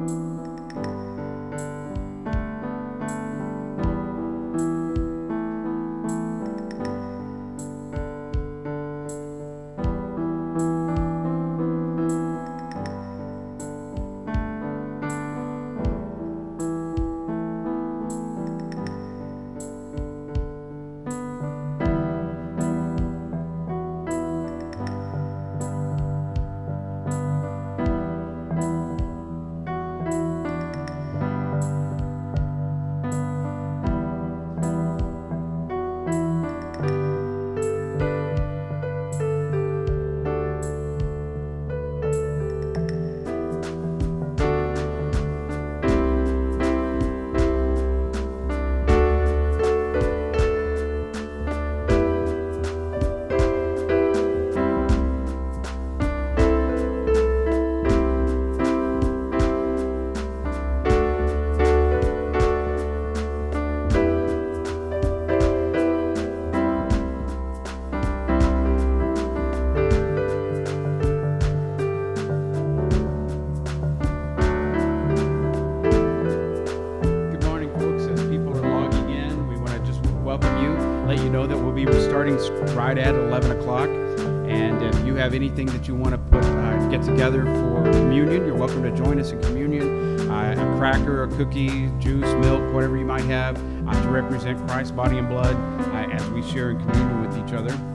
Good have anything that you want to put uh, get together for communion, you're welcome to join us in communion. Uh, a cracker, a cookie, juice, milk, whatever you might have uh, to represent Christ's body and blood uh, as we share in communion with each other.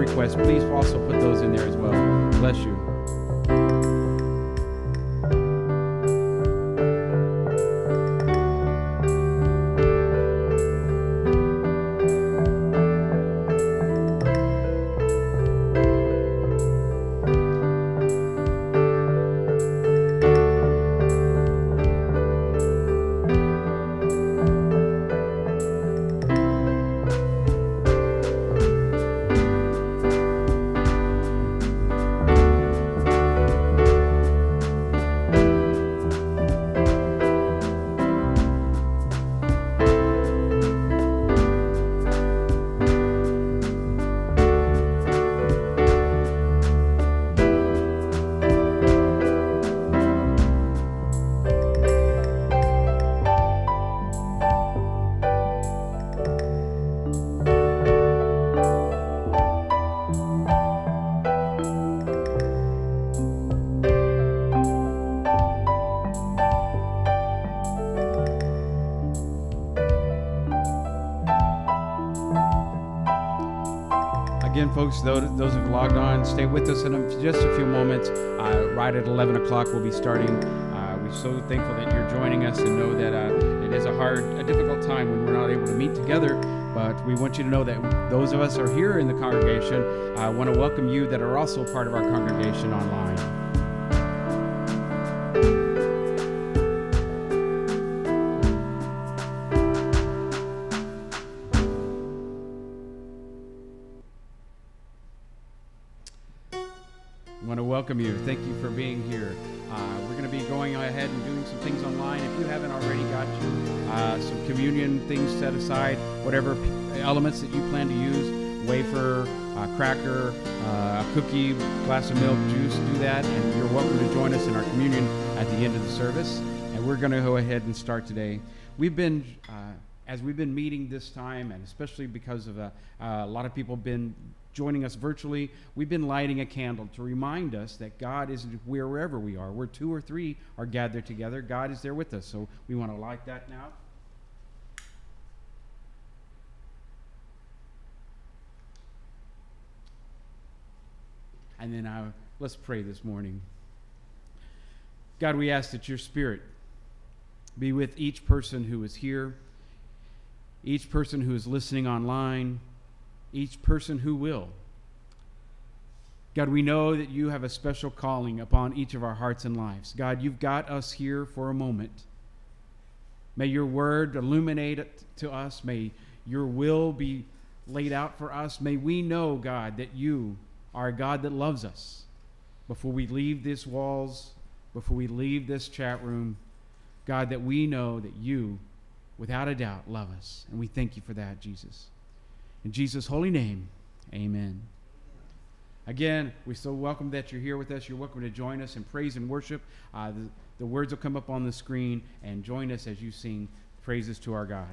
Requests, please also put those in there as well. On, stay with us in just a few moments. Uh, right at 11 o'clock, we'll be starting. Uh, we're so thankful that you're joining us and know that uh, it is a hard, a difficult time when we're not able to meet together. But we want you to know that those of us are here in the congregation uh, want to welcome you that are also part of our congregation online. Aside, whatever elements that you plan to use, wafer, uh, cracker, uh, a cookie, glass of milk, juice, do that. And you're welcome to join us in our communion at the end of the service. And we're going to go ahead and start today. We've been, uh, as we've been meeting this time, and especially because of uh, a lot of people been joining us virtually, we've been lighting a candle to remind us that God is wherever we are. Where two or three are gathered together, God is there with us. So we want to light that now. And then uh, let's pray this morning. God, we ask that your spirit be with each person who is here, each person who is listening online, each person who will. God, we know that you have a special calling upon each of our hearts and lives. God, you've got us here for a moment. May your word illuminate to us. May your will be laid out for us. May we know, God, that you a God that loves us. Before we leave these walls, before we leave this chat room, God, that we know that you, without a doubt, love us. And we thank you for that, Jesus. In Jesus' holy name, amen. Again, we so welcome that you're here with us. You're welcome to join us in praise and worship. Uh, the, the words will come up on the screen and join us as you sing praises to our God.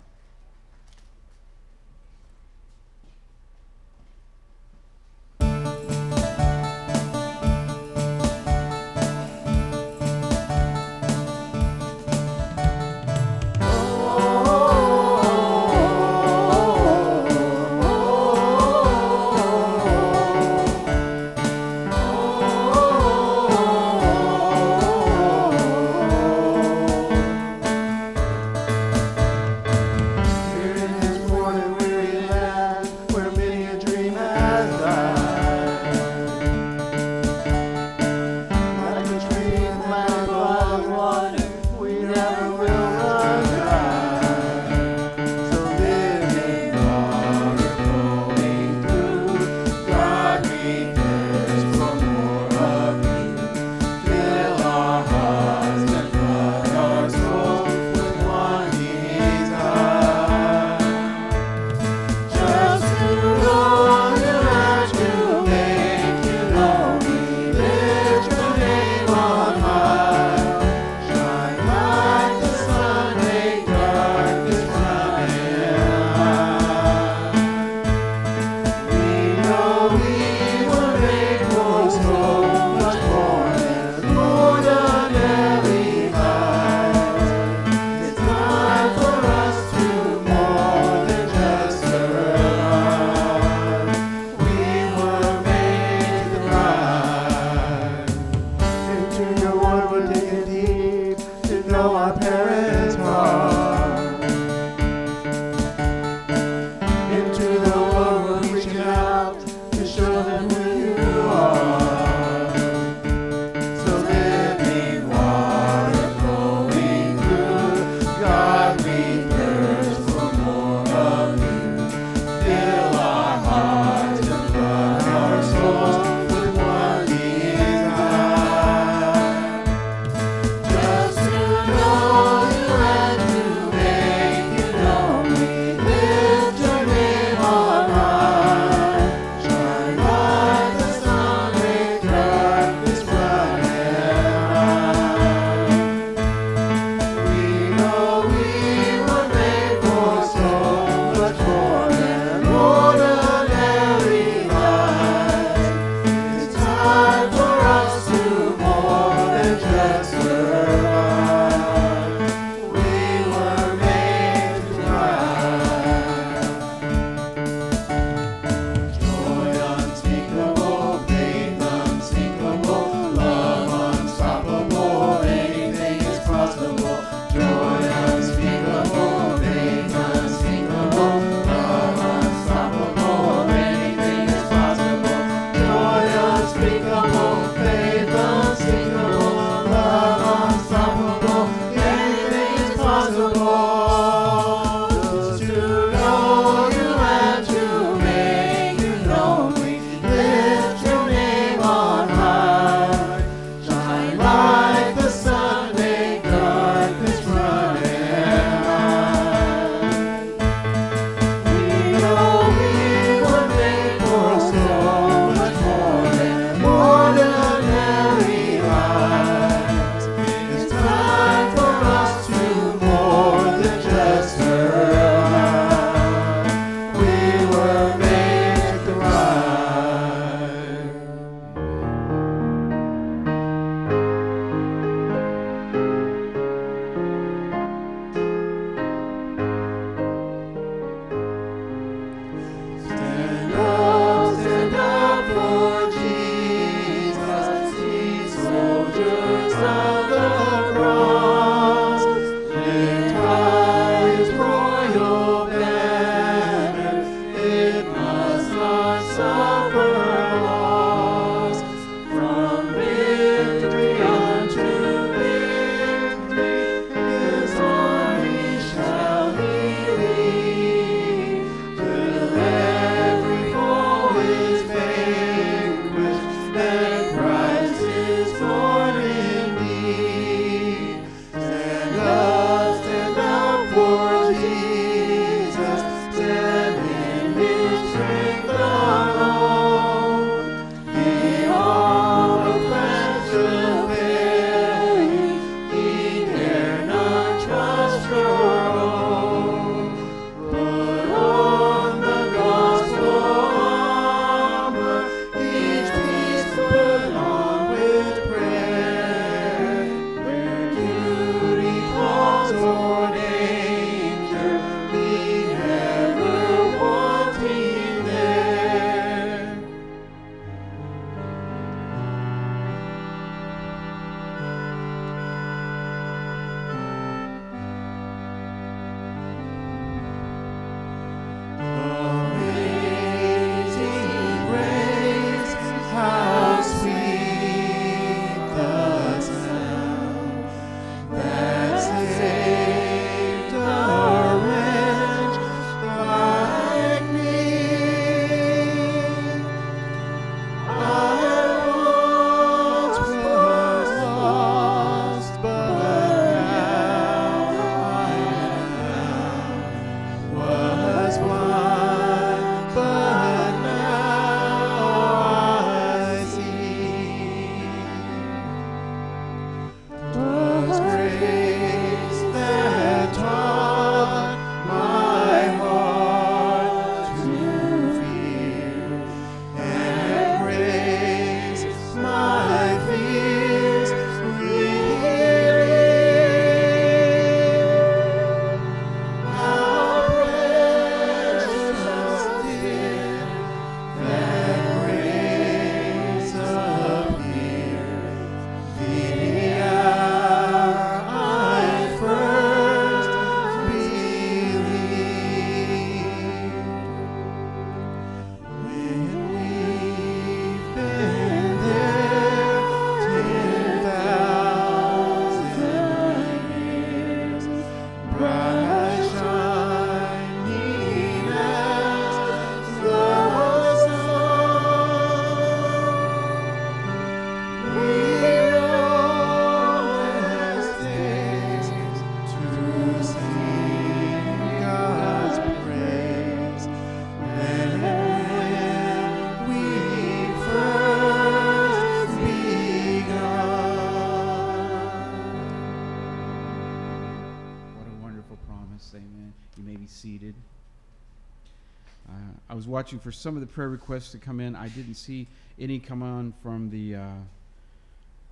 Was watching for some of the prayer requests to come in. I didn't see any come on from the uh,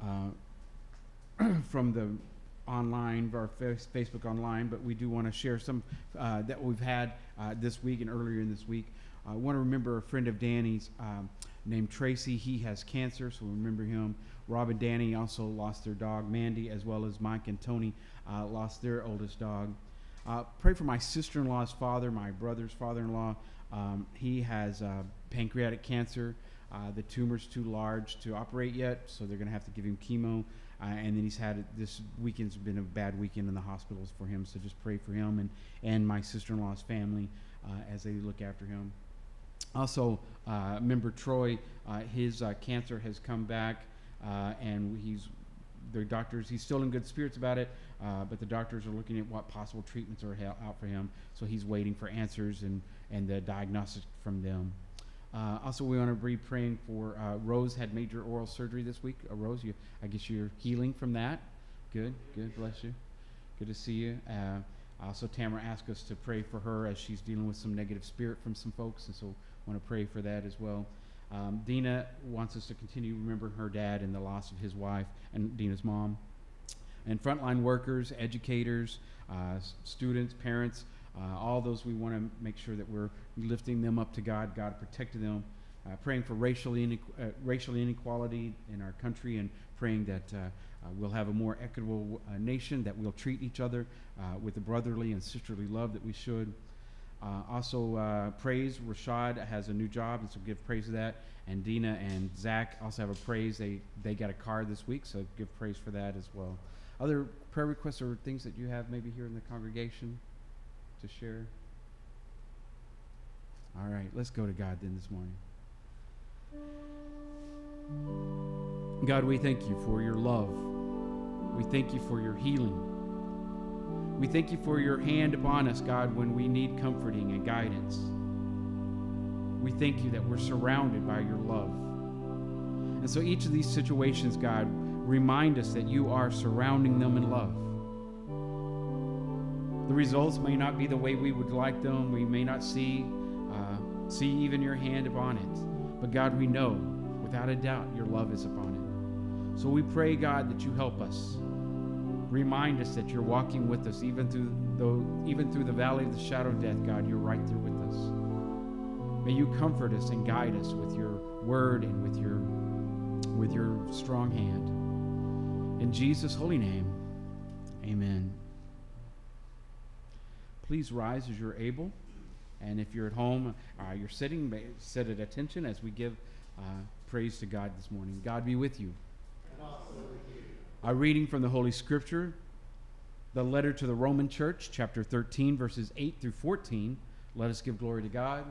uh, from the online, our face- Facebook online, but we do want to share some uh, that we've had uh, this week and earlier in this week. I want to remember a friend of Danny's um, named Tracy. He has cancer, so we remember him. Rob and Danny also lost their dog, Mandy, as well as Mike and Tony uh, lost their oldest dog. Uh, pray for my sister in law's father, my brother's father in law. Um, he has uh, pancreatic cancer. Uh, the tumor's too large to operate yet, so they're going to have to give him chemo. Uh, and then he's had this weekend's been a bad weekend in the hospitals for him, so just pray for him and, and my sister in law's family uh, as they look after him. Also, uh, member Troy, uh, his cancer has come back, and he's the doctors. He's still in good spirits about it, uh, but the doctors are looking at what possible treatments are hel- out for him. So he's waiting for answers and and the diagnosis from them. Uh, also, we want to be praying for uh, Rose had major oral surgery this week. Uh, Rose, you, I guess you're healing from that. Good, good, bless you. Good to see you. Uh, also, Tamara asked us to pray for her as she's dealing with some negative spirit from some folks, and so want to pray for that as well. Um, Dina wants us to continue remembering her dad and the loss of his wife and Dina's mom. And frontline workers, educators, uh, students, parents, uh, all those we want to make sure that we're lifting them up to God, God protecting them, uh, praying for racial, inequ- uh, racial inequality in our country, and praying that uh, uh, we'll have a more equitable nation, that we'll treat each other with the brotherly and sisterly love that we should. Uh, also, uh, praise Rashad has a new job, and so give praise to that. And Dina and Zach also have a praise. They they got a car this week, so give praise for that as well. Other prayer requests or things that you have maybe here in the congregation to share? All right, let's go to God then this morning. God, we thank you for your love. We thank you for your healing. We thank you for your hand upon us, God, when we need comforting and guidance. We thank you that we're surrounded by your love. And so each of these situations, God, remind us that you are surrounding them in love. The results may not be the way we would like them. We may not see uh, see even your hand upon it. But God, we know without a doubt your love is upon it. So we pray, God, that you help us. Remind us that you're walking with us even through the, even through the valley of the shadow of death, God, you're right there with us. May you comfort us and guide us with your word and with your with your strong hand. In Jesus' holy name, amen. Please rise as you're able. And if you're at home, uh, you're sitting, sit at attention as we give uh, praise to God this morning. God be with you. A reading from the Holy Scripture, the letter to the Roman Church, chapter 13, verses 8 through 14. Let us give glory to God.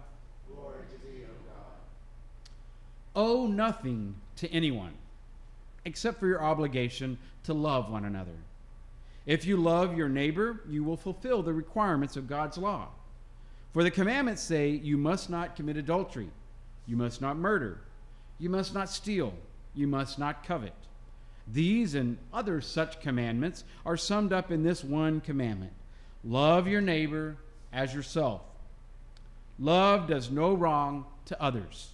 Glory to thee, O God. Owe nothing to anyone except for your obligation to love one another. If you love your neighbor, you will fulfill the requirements of God's law. For the commandments say, You must not commit adultery, you must not murder, you must not steal, you must not covet. These and other such commandments are summed up in this one commandment love your neighbor as yourself. Love does no wrong to others.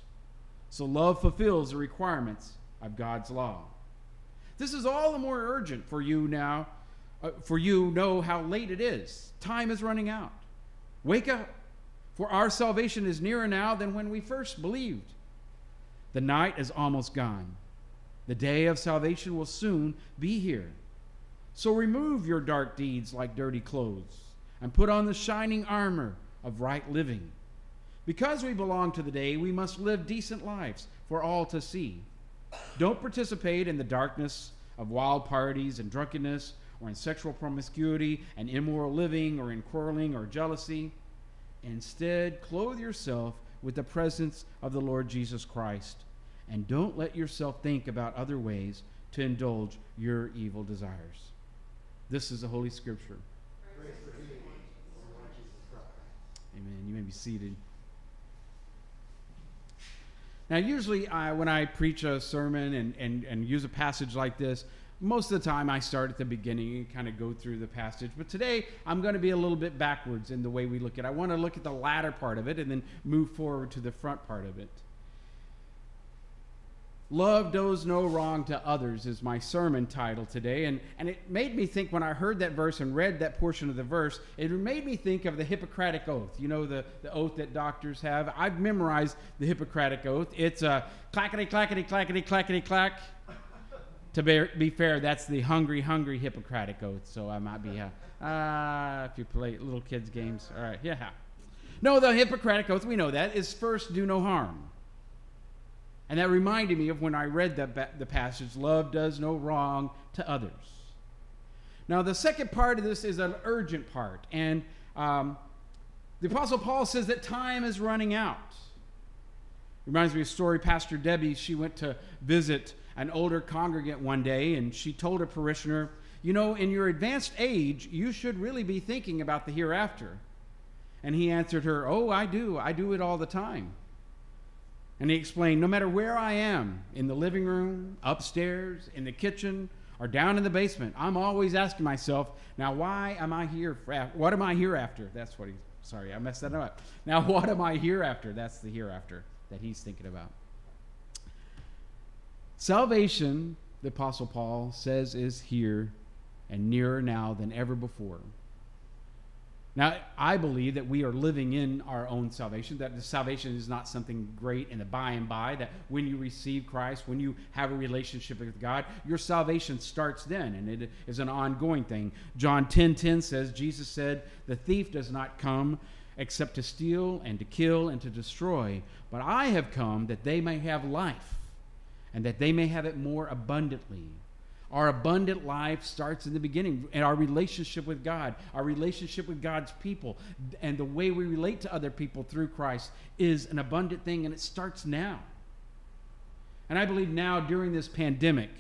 So love fulfills the requirements of God's law. This is all the more urgent for you now, uh, for you know how late it is. Time is running out. Wake up, for our salvation is nearer now than when we first believed. The night is almost gone. The day of salvation will soon be here. So remove your dark deeds like dirty clothes and put on the shining armor of right living. Because we belong to the day, we must live decent lives for all to see. Don't participate in the darkness of wild parties and drunkenness, or in sexual promiscuity and immoral living, or in quarreling or jealousy. Instead, clothe yourself with the presence of the Lord Jesus Christ, and don't let yourself think about other ways to indulge your evil desires. This is the Holy Scripture. Amen. You may be seated. Now, usually, I, when I preach a sermon and, and, and use a passage like this, most of the time I start at the beginning and kind of go through the passage, but today I'm going to be a little bit backwards in the way we look at it. I want to look at the latter part of it and then move forward to the front part of it. Love does no wrong to others is my sermon title today. And, and it made me think when I heard that verse and read that portion of the verse, it made me think of the Hippocratic Oath. You know, the, the oath that doctors have. I've memorized the Hippocratic Oath. It's a clackety, clackety, clackety, clackety, clack. to be, be fair, that's the hungry, hungry Hippocratic Oath. So I might be, uh, uh, if you play little kids' games. All right, yeah. No, the Hippocratic Oath, we know that, is first do no harm. And that reminded me of when I read the, the passage love does no wrong to others. Now, the second part of this is an urgent part. And um, the Apostle Paul says that time is running out. Reminds me of a story, Pastor Debbie, she went to visit an older congregant one day and she told a parishioner, You know, in your advanced age, you should really be thinking about the hereafter. And he answered her, Oh, I do. I do it all the time. And he explained no matter where I am, in the living room, upstairs, in the kitchen, or down in the basement, I'm always asking myself, now why am I here? For, what am I here after? That's what he, sorry, I messed that up. Now what am I here after? That's the hereafter that he's thinking about. Salvation, the Apostle Paul says, is here and nearer now than ever before. Now, I believe that we are living in our own salvation, that the salvation is not something great in the by and by, that when you receive Christ, when you have a relationship with God, your salvation starts then, and it is an ongoing thing. John 10 10 says, Jesus said, The thief does not come except to steal and to kill and to destroy, but I have come that they may have life, and that they may have it more abundantly. Our abundant life starts in the beginning, and our relationship with God, our relationship with God's people, and the way we relate to other people through Christ is an abundant thing, and it starts now. And I believe now, during this pandemic,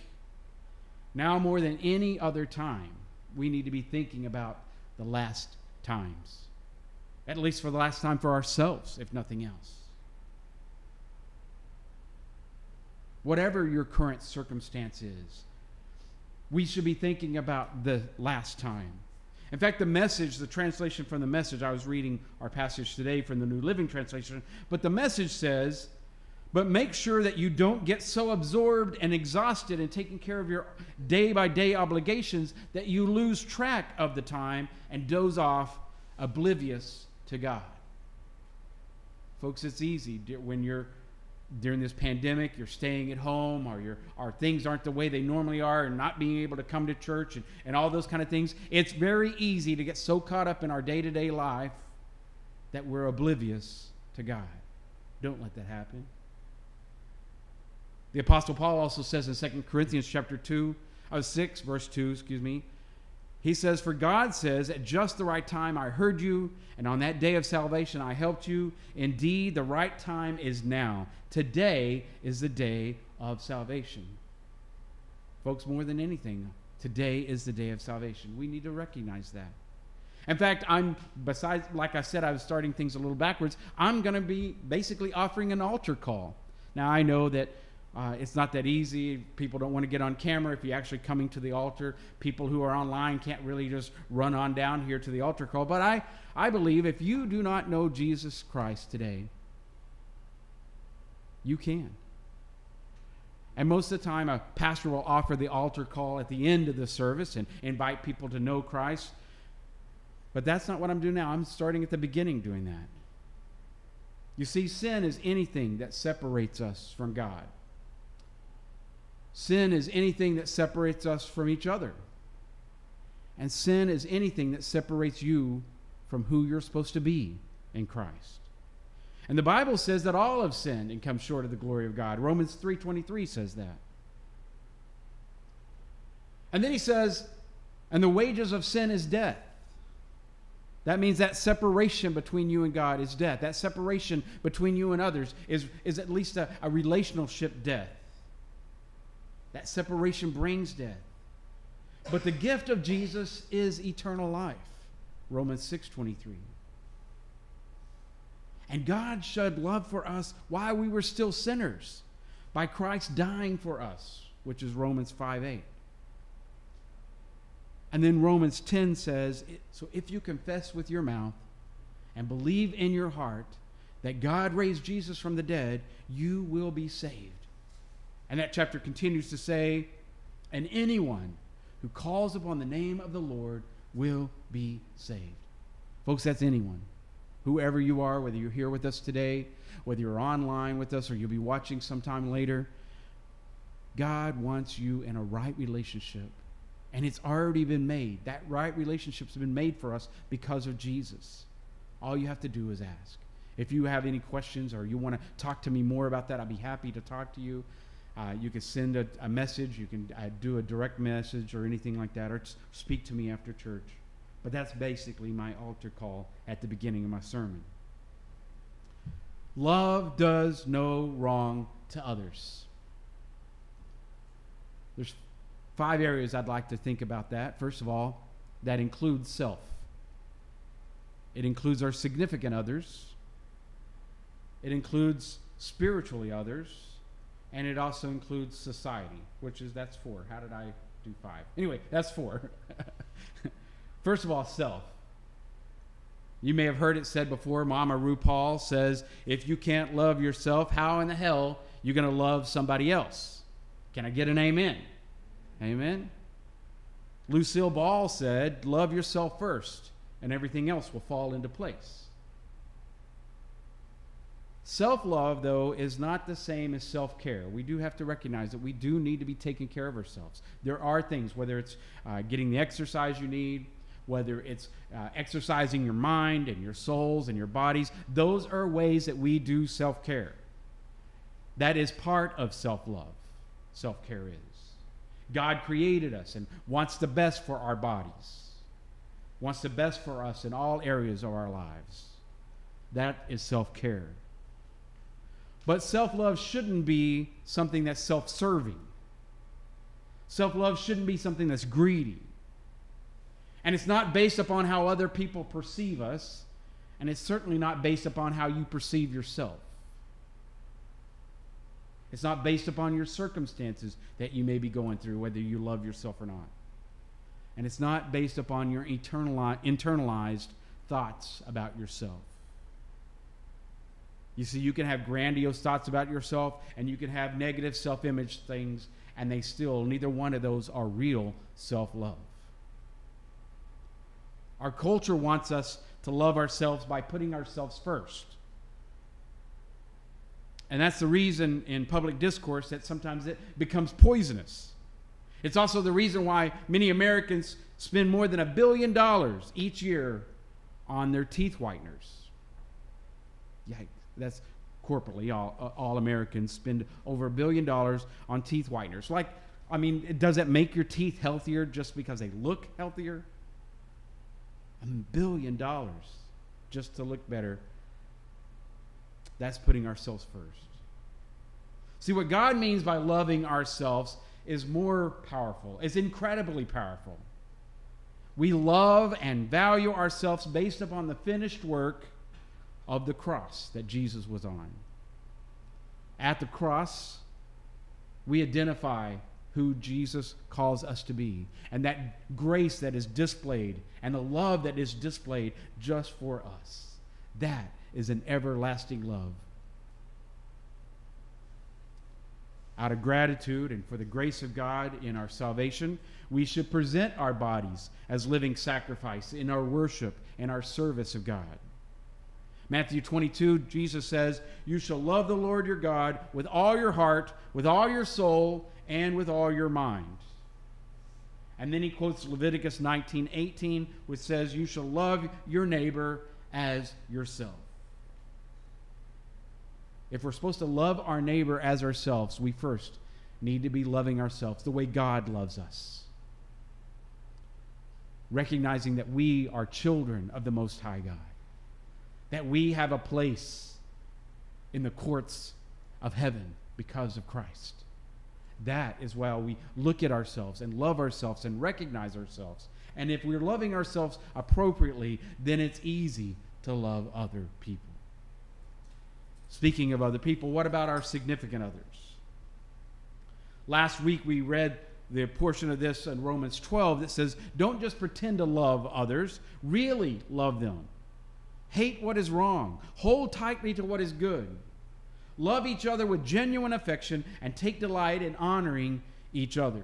now more than any other time, we need to be thinking about the last times, at least for the last time for ourselves, if nothing else. Whatever your current circumstance is, we should be thinking about the last time. In fact, the message, the translation from the message, I was reading our passage today from the New Living Translation, but the message says, but make sure that you don't get so absorbed and exhausted in taking care of your day by day obligations that you lose track of the time and doze off oblivious to God. Folks, it's easy when you're during this pandemic, you're staying at home or your or things aren't the way they normally are and not being able to come to church and, and all those kind of things, it's very easy to get so caught up in our day-to-day life that we're oblivious to God. Don't let that happen. The Apostle Paul also says in 2 Corinthians chapter 2, uh, 6, verse 2, excuse me, he says, For God says, At just the right time I heard you, and on that day of salvation I helped you. Indeed, the right time is now. Today is the day of salvation. Folks, more than anything, today is the day of salvation. We need to recognize that. In fact, I'm, besides, like I said, I was starting things a little backwards. I'm going to be basically offering an altar call. Now, I know that uh, it's not that easy. People don't want to get on camera. If you're actually coming to the altar, people who are online can't really just run on down here to the altar call. But I, I believe if you do not know Jesus Christ today, you can. And most of the time, a pastor will offer the altar call at the end of the service and invite people to know Christ. But that's not what I'm doing now. I'm starting at the beginning doing that. You see, sin is anything that separates us from God. Sin is anything that separates us from each other. And sin is anything that separates you from who you're supposed to be in Christ. And the Bible says that all have sinned and come short of the glory of God. Romans 3:23 says that. And then he says, and the wages of sin is death. That means that separation between you and God is death. That separation between you and others is, is at least a, a relationship death. That separation brings death. But the gift of Jesus is eternal life. Romans 6:23. And God showed love for us while we were still sinners by Christ dying for us, which is Romans 5:8. And then Romans 10 says, So if you confess with your mouth and believe in your heart that God raised Jesus from the dead, you will be saved. And that chapter continues to say, And anyone who calls upon the name of the Lord will be saved. Folks, that's anyone. Whoever you are, whether you're here with us today, whether you're online with us, or you'll be watching sometime later, God wants you in a right relationship. And it's already been made. That right relationship's been made for us because of Jesus. All you have to do is ask. If you have any questions or you want to talk to me more about that, I'd be happy to talk to you. Uh, you can send a, a message, you can uh, do a direct message or anything like that, or speak to me after church. But that's basically my altar call at the beginning of my sermon. Love does no wrong to others. There's five areas I'd like to think about that. First of all, that includes self. It includes our significant others. It includes spiritually others. And it also includes society, which is, that's four. How did I do five? Anyway, that's four. First of all, self. You may have heard it said before. Mama RuPaul says, if you can't love yourself, how in the hell you going to love somebody else? Can I get an amen? Amen. Lucille Ball said, love yourself first, and everything else will fall into place. Self love, though, is not the same as self care. We do have to recognize that we do need to be taking care of ourselves. There are things, whether it's uh, getting the exercise you need, whether it's uh, exercising your mind and your souls and your bodies, those are ways that we do self care. That is part of self love, self care is. God created us and wants the best for our bodies, wants the best for us in all areas of our lives. That is self care. But self love shouldn't be something that's self serving. Self love shouldn't be something that's greedy. And it's not based upon how other people perceive us, and it's certainly not based upon how you perceive yourself. It's not based upon your circumstances that you may be going through, whether you love yourself or not. And it's not based upon your internalized thoughts about yourself. You see, you can have grandiose thoughts about yourself and you can have negative self image things, and they still, neither one of those are real self love. Our culture wants us to love ourselves by putting ourselves first. And that's the reason in public discourse that sometimes it becomes poisonous. It's also the reason why many Americans spend more than a billion dollars each year on their teeth whiteners. Yikes that's corporately all, uh, all Americans spend over a billion dollars on teeth whiteners. Like, I mean, does it make your teeth healthier just because they look healthier? A billion dollars just to look better. That's putting ourselves first. See, what God means by loving ourselves is more powerful, it's incredibly powerful. We love and value ourselves based upon the finished work of the cross that Jesus was on. At the cross, we identify who Jesus calls us to be, and that grace that is displayed, and the love that is displayed just for us. That is an everlasting love. Out of gratitude and for the grace of God in our salvation, we should present our bodies as living sacrifice in our worship and our service of God. Matthew 22, Jesus says, You shall love the Lord your God with all your heart, with all your soul, and with all your mind. And then he quotes Leviticus 19, 18, which says, You shall love your neighbor as yourself. If we're supposed to love our neighbor as ourselves, we first need to be loving ourselves the way God loves us. Recognizing that we are children of the Most High God that we have a place in the courts of heaven because of Christ. That is why we look at ourselves and love ourselves and recognize ourselves. And if we're loving ourselves appropriately, then it's easy to love other people. Speaking of other people, what about our significant others? Last week we read the portion of this in Romans 12 that says, Don't just pretend to love others, really love them. Hate what is wrong, hold tightly to what is good. Love each other with genuine affection and take delight in honoring each other.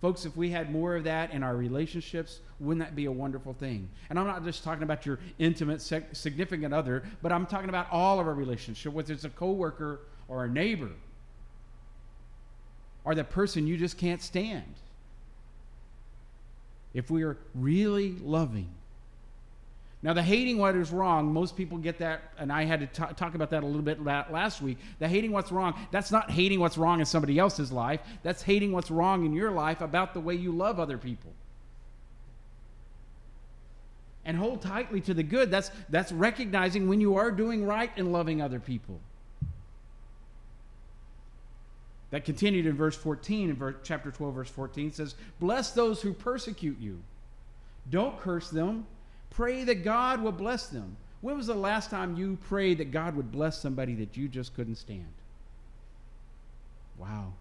Folks, if we had more of that in our relationships, wouldn't that be a wonderful thing? And I'm not just talking about your intimate, significant other, but I'm talking about all of our relationship, whether it's a coworker or a neighbor or the person you just can't stand. If we are really loving, now, the hating what is wrong, most people get that, and I had to t- talk about that a little bit last week. The hating what's wrong, that's not hating what's wrong in somebody else's life. That's hating what's wrong in your life about the way you love other people. And hold tightly to the good. That's, that's recognizing when you are doing right and loving other people. That continued in verse 14, in verse, chapter 12, verse 14 says, Bless those who persecute you. Don't curse them Pray that God will bless them. When was the last time you prayed that God would bless somebody that you just couldn't stand? Wow.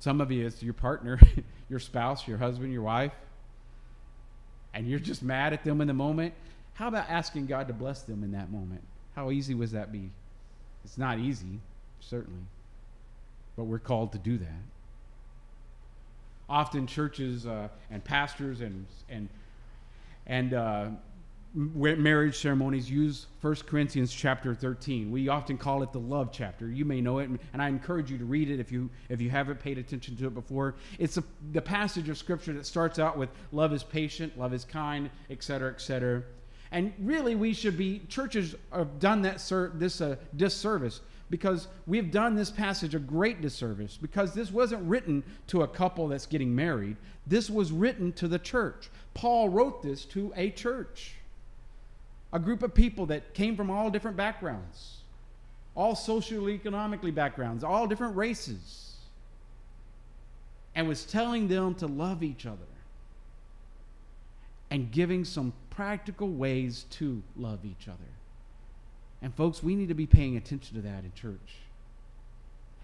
Some of you, it's your partner, your spouse, your husband, your wife, and you're just mad at them in the moment. How about asking God to bless them in that moment? How easy was that be? It's not easy, certainly, but we're called to do that. Often churches uh, and pastors and, and and uh, marriage ceremonies use 1 Corinthians chapter 13. We often call it the love chapter. You may know it, and I encourage you to read it if you if you haven't paid attention to it before. It's a, the passage of scripture that starts out with love is patient, love is kind, etc., etc. And really, we should be churches have done that sir, this uh, disservice because we've done this passage a great disservice because this wasn't written to a couple that's getting married. This was written to the church. Paul wrote this to a church, a group of people that came from all different backgrounds, all socially, economically backgrounds, all different races, and was telling them to love each other and giving some practical ways to love each other. And folks, we need to be paying attention to that in church.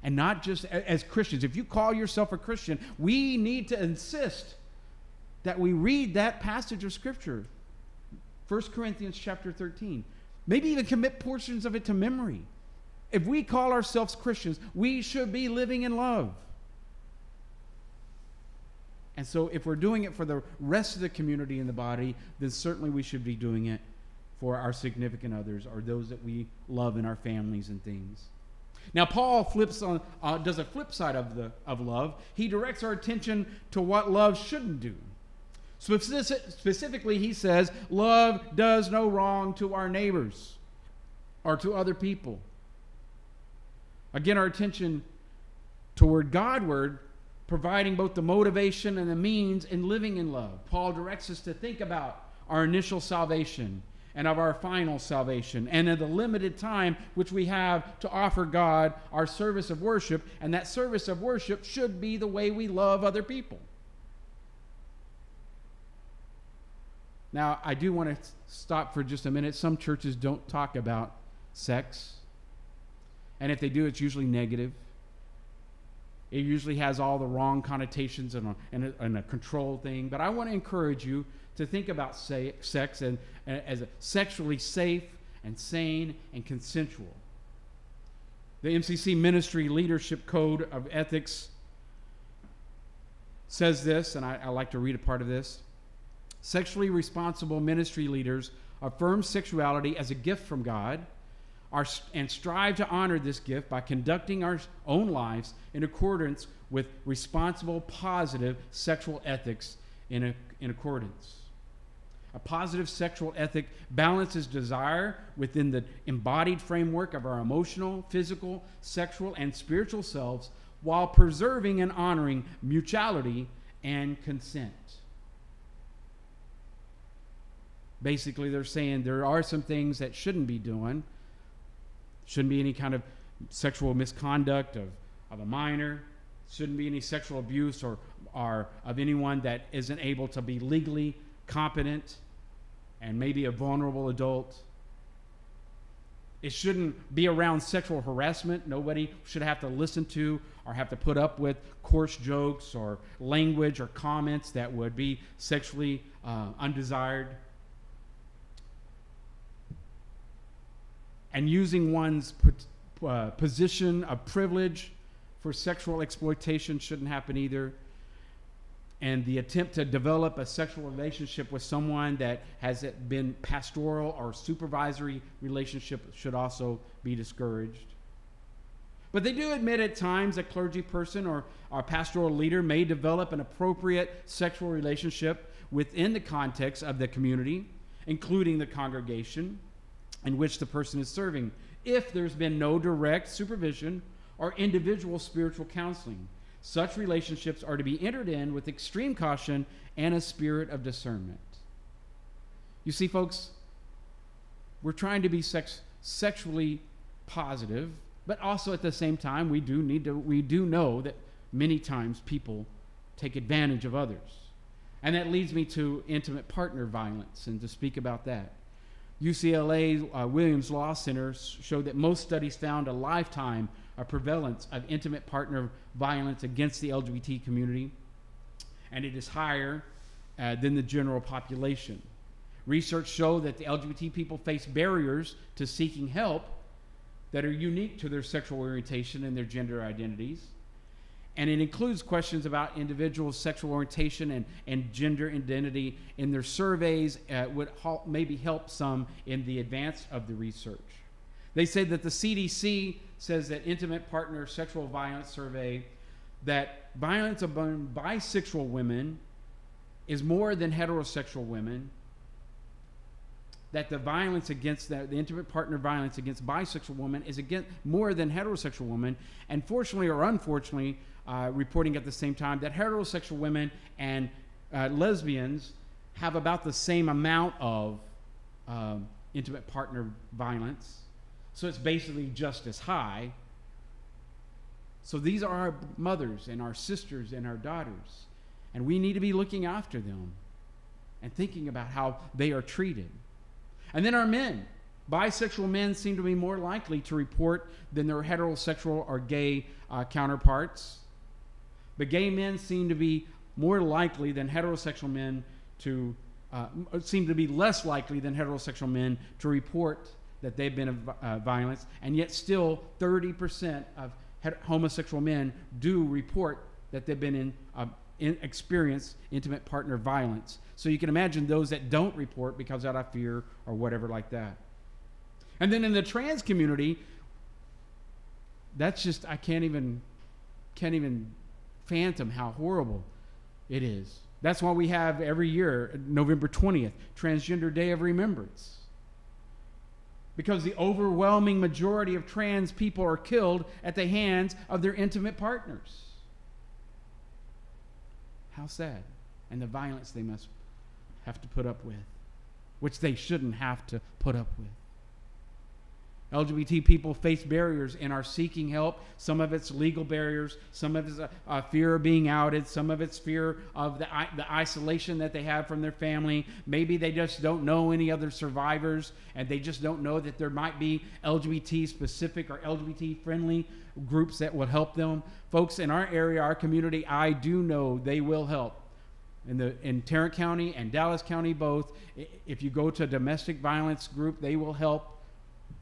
And not just as Christians. If you call yourself a Christian, we need to insist that we read that passage of Scripture, 1 Corinthians chapter 13. Maybe even commit portions of it to memory. If we call ourselves Christians, we should be living in love. And so, if we're doing it for the rest of the community in the body, then certainly we should be doing it for our significant others or those that we love in our families and things. Now, Paul flips on, uh, does a flip side of, the, of love. He directs our attention to what love shouldn't do. Specifically, he says, Love does no wrong to our neighbors or to other people. Again, our attention toward Godward, providing both the motivation and the means in living in love. Paul directs us to think about our initial salvation and of our final salvation, and of the limited time which we have to offer God our service of worship, and that service of worship should be the way we love other people. Now, I do want to stop for just a minute. Some churches don't talk about sex, and if they do, it's usually negative. It usually has all the wrong connotations and a, and a, and a control thing. But I want to encourage you to think about say, sex and, and as a sexually safe and sane and consensual. The MCC Ministry Leadership Code of Ethics says this, and I, I like to read a part of this. Sexually responsible ministry leaders affirm sexuality as a gift from God are, and strive to honor this gift by conducting our own lives in accordance with responsible, positive sexual ethics in, a, in accordance. A positive sexual ethic balances desire within the embodied framework of our emotional, physical, sexual, and spiritual selves while preserving and honoring mutuality and consent. Basically, they're saying there are some things that shouldn't be doing. Shouldn't be any kind of sexual misconduct of, of a minor. Shouldn't be any sexual abuse or, or of anyone that isn't able to be legally competent and maybe a vulnerable adult. It shouldn't be around sexual harassment. Nobody should have to listen to or have to put up with coarse jokes or language or comments that would be sexually uh, undesired. And using one's uh, position of privilege for sexual exploitation shouldn't happen either and the attempt to develop a sexual relationship with someone that has been pastoral or supervisory relationship should also be discouraged. But they do admit at times a clergy person or a pastoral leader may develop an appropriate sexual relationship within the context of the community, including the congregation in which the person is serving, if there's been no direct supervision or individual spiritual counseling. Such relationships are to be entered in with extreme caution and a spirit of discernment. You see, folks, we're trying to be sex, sexually positive, but also at the same time, we do need to, we do know that many times people take advantage of others. And that leads me to intimate partner violence and to speak about that. UCLA uh, Williams Law Center showed that most studies found a lifetime a prevalence of intimate partner violence against the LGBT community, and it is higher uh, than the general population. Research show that the LGBT people face barriers to seeking help that are unique to their sexual orientation and their gender identities. And it includes questions about individuals' sexual orientation and, and gender identity in their surveys, uh, would help, maybe help some in the advance of the research. They say that the CDC says that intimate partner sexual violence survey that violence among bisexual women is more than heterosexual women that the violence against the, the, intimate partner violence against bisexual women is again more than heterosexual women. And fortunately or unfortunately uh, reporting at the same time that heterosexual women and uh, lesbians have about the same amount of um, intimate partner violence so it's basically just as high. So these are our mothers and our sisters and our daughters. And we need to be looking after them and thinking about how they are treated. And then our men. Bisexual men seem to be more likely to report than their heterosexual or gay uh, counterparts. But gay men seem to be more likely than heterosexual men to, uh, seem to be less likely than heterosexual men to report that they've been of uh, violence, and yet still 30% of homosexual men do report that they've been in, uh, in experience intimate partner violence. So you can imagine those that don't report because out of fear or whatever like that. And then in the trans community, that's just I can't even can't even phantom how horrible it is. That's why we have every year November 20th, Transgender Day of Remembrance because the overwhelming majority of trans people are killed at the hands of their intimate partners. How sad. And the violence they must have to put up with, which they shouldn't have to put up with. LGBT people face barriers and are seeking help. Some of it's legal barriers, some of it's a, a fear of being outed, some of it's fear of the, the isolation that they have from their family. Maybe they just don't know any other survivors and they just don't know that there might be LGBT specific or LGBT friendly groups that will help them. Folks in our area, our community, I do know they will help in the in Tarrant County and Dallas County both. If you go to a domestic violence group, they will help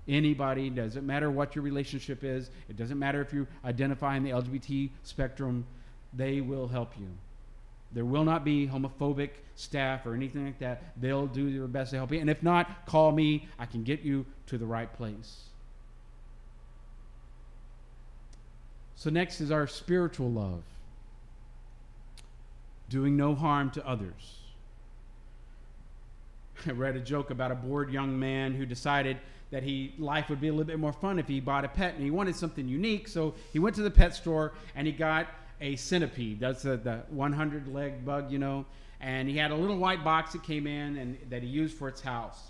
anybody, doesn't matter what your relationship is, it doesn't matter if you identify in the LGBT spectrum, they will help you. There will not be homophobic staff or anything like that. They'll do their best to help you. And if not, call me. I can get you to the right place. So, next is our spiritual love doing no harm to others. I read a joke about a bored young man who decided that he life would be a little bit more fun if he bought a pet and he wanted something unique. So he went to the pet store and he got a centipede. That's the, the 100 leg bug, you know. And he had a little white box that came in and that he used for its house.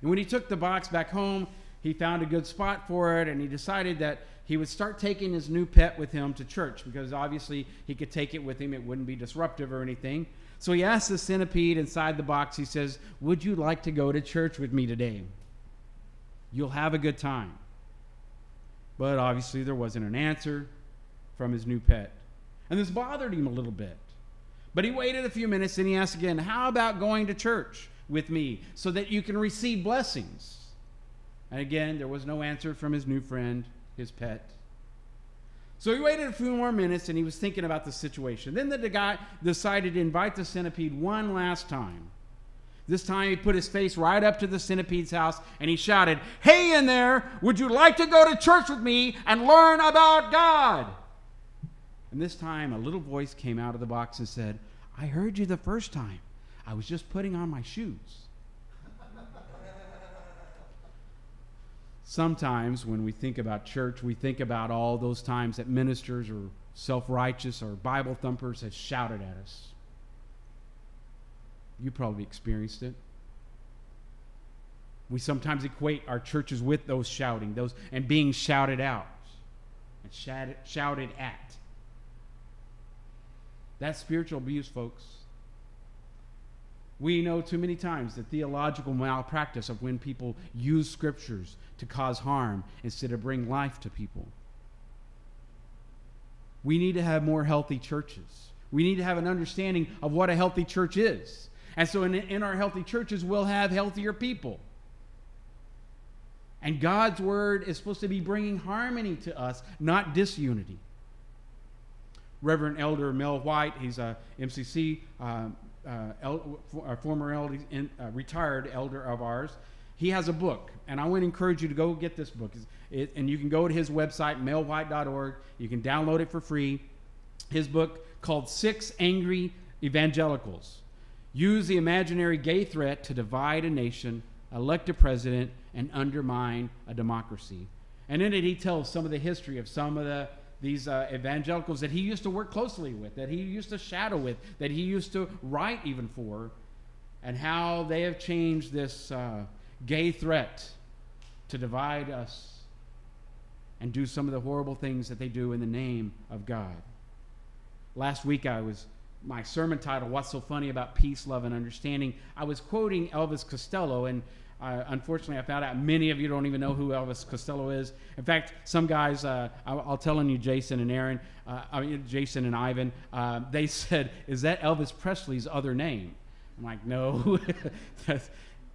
And when he took the box back home, he found a good spot for it and he decided that he would start taking his new pet with him to church because obviously he could take it with him. It wouldn't be disruptive or anything. So he asked the centipede inside the box, he says, Would you like to go to church with me today? You'll have a good time. But obviously, there wasn't an answer from his new pet. And this bothered him a little bit. But he waited a few minutes and he asked again, How about going to church with me so that you can receive blessings? And again, there was no answer from his new friend, his pet. So he waited a few more minutes and he was thinking about the situation. Then the guy decided to invite the centipede one last time. This time he put his face right up to the centipede's house and he shouted, Hey in there, would you like to go to church with me and learn about God? And this time a little voice came out of the box and said, I heard you the first time. I was just putting on my shoes. Sometimes when we think about church, we think about all those times that ministers or self righteous or Bible thumpers have shouted at us. You probably experienced it. We sometimes equate our churches with those shouting, those and being shouted out and shouted, shouted at. That's spiritual abuse, folks. We know too many times the theological malpractice of when people use scriptures to cause harm instead of bring life to people. We need to have more healthy churches. We need to have an understanding of what a healthy church is. And so in, in our healthy churches, we'll have healthier people. And God's word is supposed to be bringing harmony to us, not disunity. Reverend Elder Mel White, he's a MCC, uh, uh, el- former elder, in, uh, retired elder of ours. He has a book, and I want to encourage you to go get this book. It, and you can go to his website, melwhite.org. You can download it for free. His book called Six Angry Evangelicals use the imaginary gay threat to divide a nation, elect a president, and undermine a democracy. And in it, he tells some of the history of some of the these uh, evangelicals that he used to work closely with, that he used to shadow with, that he used to write even for, and how they have changed this uh, gay threat to divide us and do some of the horrible things that they do in the name of God. Last week I was my sermon title, What's So Funny About Peace, Love, and Understanding, I was quoting Elvis Costello, and uh, unfortunately, I found out many of you don't even know who Elvis Costello is. In fact, some guys, uh, I'll, I'll tell you, Jason and Aaron, uh, I mean, Jason and Ivan, uh, they said, Is that Elvis Presley's other name? I'm like, No.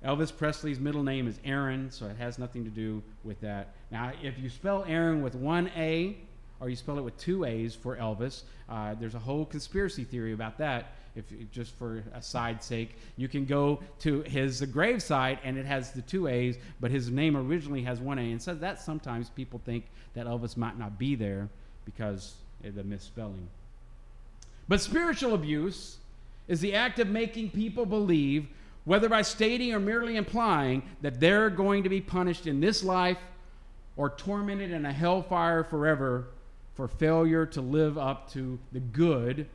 Elvis Presley's middle name is Aaron, so it has nothing to do with that. Now, if you spell Aaron with one A, or you spell it with two A's for Elvis. Uh, there's a whole conspiracy theory about that. If just for a side sake, you can go to his gravesite and it has the two A's, but his name originally has one A. And so that sometimes people think that Elvis might not be there because of the misspelling. But spiritual abuse is the act of making people believe, whether by stating or merely implying, that they're going to be punished in this life or tormented in a hellfire forever for failure to live up to the good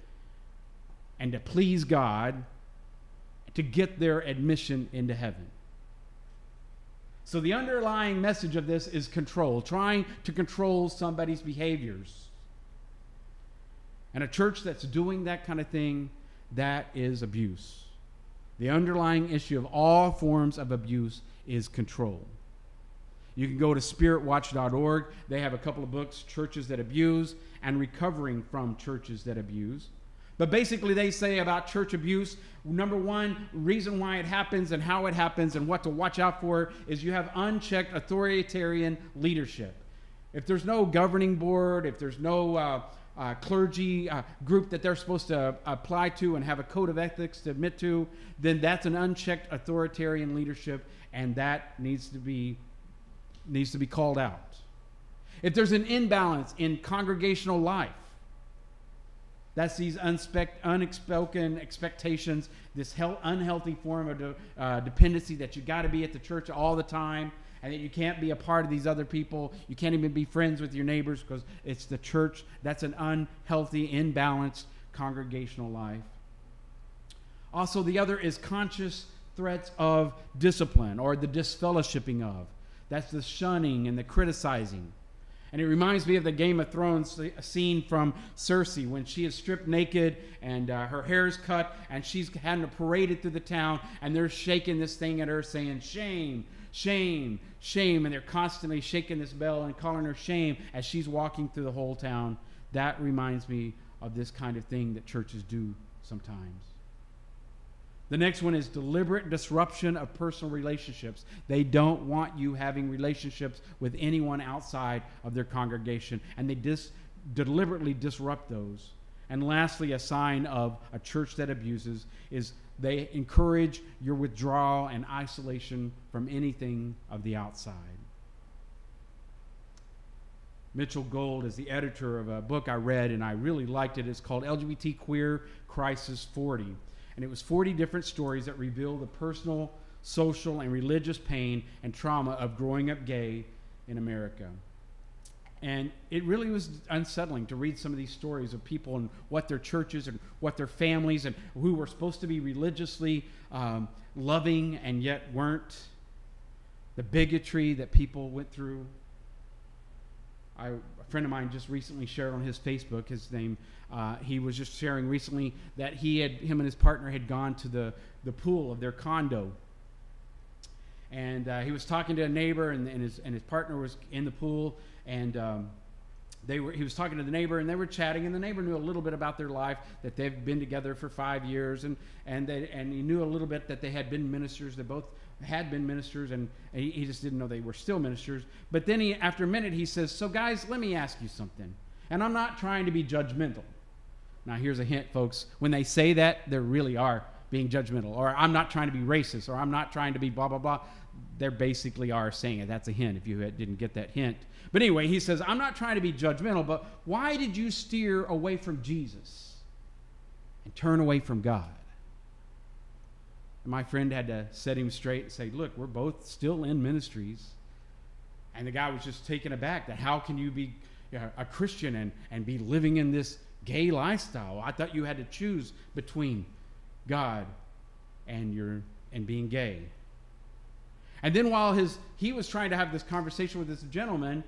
and to please God to get their admission into heaven. So, the underlying message of this is control, trying to control somebody's behaviors. And a church that's doing that kind of thing, that is abuse. The underlying issue of all forms of abuse is control. You can go to spiritwatch.org. They have a couple of books, Churches That Abuse and Recovering from Churches That Abuse. But basically, they say about church abuse number one, reason why it happens and how it happens and what to watch out for is you have unchecked authoritarian leadership. If there's no governing board, if there's no uh, uh, clergy uh, group that they're supposed to apply to and have a code of ethics to admit to, then that's an unchecked authoritarian leadership, and that needs to be needs to be called out. If there's an imbalance in congregational life, that's these unspoken expectations, this unhealthy form of de- uh, dependency that you got to be at the church all the time, and that you can't be a part of these other people. You can't even be friends with your neighbors because it's the church. That's an unhealthy, imbalanced congregational life. Also, the other is conscious threats of discipline or the disfellowshipping of. That's the shunning and the criticizing. And it reminds me of the Game of Thrones scene from Cersei when she is stripped naked and uh, her hair is cut and she's having to parade through the town and they're shaking this thing at her saying, Shame, shame, shame, and they're constantly shaking this bell and calling her shame as she's walking through the whole town. That reminds me of this kind of thing that churches do sometimes. The next one is deliberate disruption of personal relationships. They don't want you having relationships with anyone outside of their congregation, and they dis- deliberately disrupt those. And lastly, a sign of a church that abuses is they encourage your withdrawal and isolation from anything of the outside. Mitchell Gold is the editor of a book I read and I really liked it. It's called LGBT Queer Crisis 40 and it was 40 different stories that reveal the personal, social, and religious pain and trauma of growing up gay in America. And it really was unsettling to read some of these stories of people and what their churches and what their families and who were supposed to be religiously um, loving and yet weren't. The bigotry that people went through. I, friend of mine just recently shared on his Facebook. His name uh, he was just sharing recently that he had, him and his partner had gone to the, the pool of their condo. And uh, he was talking to a neighbor, and, and, his, and his partner was in the pool. And um, they were, he was talking to the neighbor, and they were chatting. And the neighbor knew a little bit about their life, that they've been together for five years. And, and, they, and he knew a little bit that they had been ministers. They both had been ministers, and, he, he just didn't know they were still ministers. But then he, after a minute, he says, So, guys, let me ask you something. And I'm not trying to be judgmental. Now, here's a hint, folks. When they say that, they really are being judgmental, or I'm not trying to be racist, or I'm not trying to be blah, blah, blah. They basically are saying it. That's a hint if you didn't get that hint. But anyway, he says, I'm not trying to be judgmental, but why did you steer away from Jesus and turn away from God? My friend had to set him straight and say, Look, we're both still in ministries. And the guy was just taken aback that how can you be a Christian and, and be living in this gay lifestyle. I thought you had to choose between God and your and being gay. And then while his he was trying to have this conversation with this gentleman,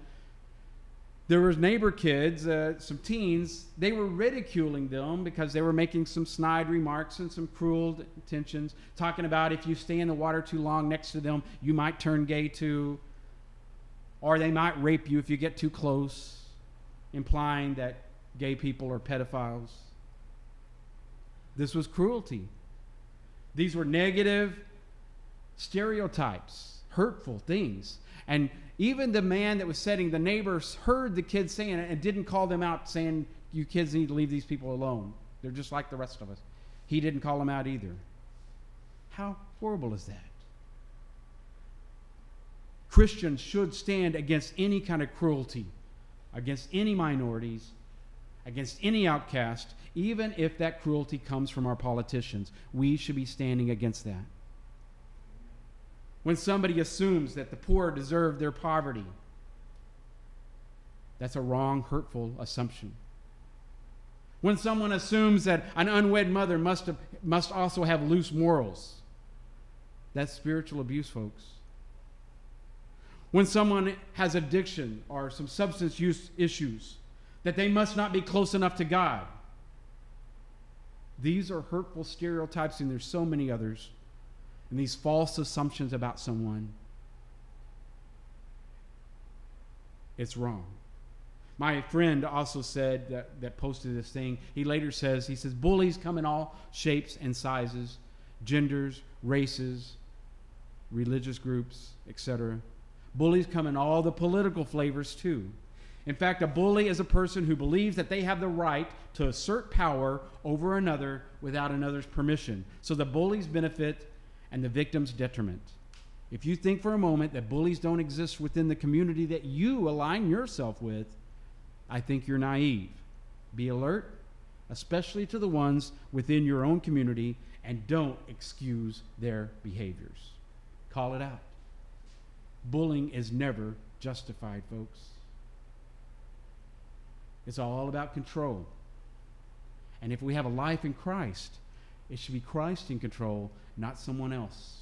there was neighbor kids, uh, some teens. They were ridiculing them because they were making some snide remarks and some cruel intentions, talking about if you stay in the water too long next to them, you might turn gay too, or they might rape you if you get too close, implying that gay people are pedophiles. This was cruelty. These were negative stereotypes, hurtful things. And even the man that was setting, the neighbors heard the kids saying it and didn't call them out saying, You kids need to leave these people alone. They're just like the rest of us. He didn't call them out either. How horrible is that? Christians should stand against any kind of cruelty, against any minorities, against any outcast, even if that cruelty comes from our politicians. We should be standing against that. When somebody assumes that the poor deserve their poverty, that's a wrong, hurtful assumption. When someone assumes that an unwed mother must, have, must also have loose morals, that's spiritual abuse, folks. When someone has addiction or some substance use issues, that they must not be close enough to God. These are hurtful stereotypes, and there's so many others, and these false assumptions about someone. It's wrong. My friend also said that, that posted this thing. He later says, he says, bullies come in all shapes and sizes, genders, races, religious groups, etc. Bullies come in all the political flavors too. In fact, a bully is a person who believes that they have the right to assert power over another without another's permission. So the bully's benefit and the victim's detriment. If you think for a moment that bullies don't exist within the community that you align yourself with, I think you're naive. Be alert, especially to the ones within your own community, and don't excuse their behaviors. Call it out. Bullying is never justified, folks. It's all about control. And if we have a life in Christ, it should be Christ in control, not someone else.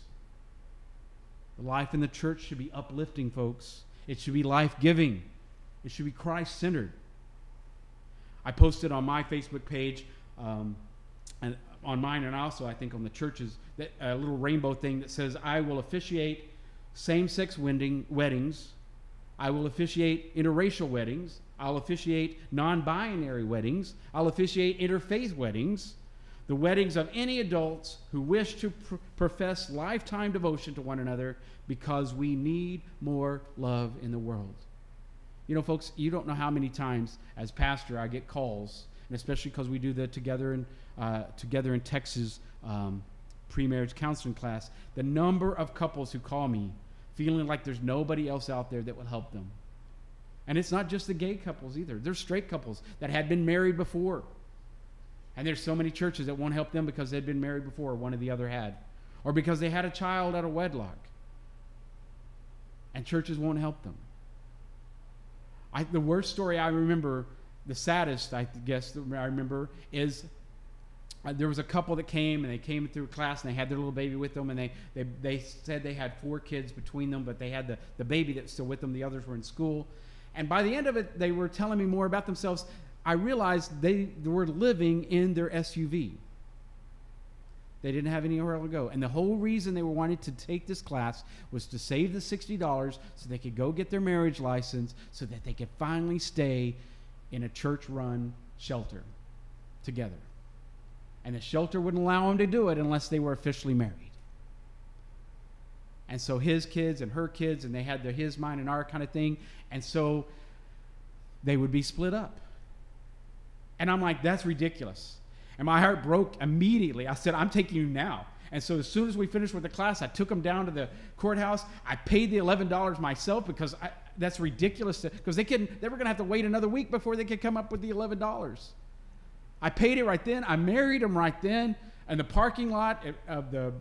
The life in the church should be uplifting, folks. It should be life giving. It should be Christ centered. I posted on my Facebook page, um, and on mine, and also I think on the churches, that a little rainbow thing that says, "I will officiate same sex wedding, weddings. I will officiate interracial weddings. I'll officiate non binary weddings. I'll officiate interfaith weddings. The weddings of any adults who wish to pr- profess lifetime devotion to one another because we need more love in the world. You know, folks, you don't know how many times as pastor I get calls, and especially because we do the Together in, uh, Twogether in Texas um, pre-marriage counseling class, the number of couples who call me feeling like there's nobody else out there that will help them. And it's not just the gay couples either. There's straight couples that had been married before. And there's so many churches that won't help them because they'd been married before, one or the other had, or because they had a child out of wedlock. And churches won't help them. I, the worst story I remember, the saddest, I guess, I remember, is uh, there was a couple that came and they came through class and they had their little baby with them and they, they, they said they had four kids between them, but they had the, the baby that's still with them. The others were in school. And by the end of it, they were telling me more about themselves. I realized they, were living in their SUV. They didn't have anywhere to go. And the whole reason they were wanting to take this class was to save the $60 so they could go get their marriage license so that they could finally stay in a church run shelter together. And the shelter wouldn't allow them to do it unless they were officially married. And so his kids and her kids, and they had the his, mine, and our kind of thing. And so they would be split up. And I'm like, that's ridiculous. And my heart broke immediately. I said, I'm taking you now. And so as soon as we finished with the class, I took them down to the courthouse. I paid the $11 myself because I, that's ridiculous because they couldn't they were going to have to wait another week before they could come up with the $11. I paid it right then. I married him right then. And the parking lot of the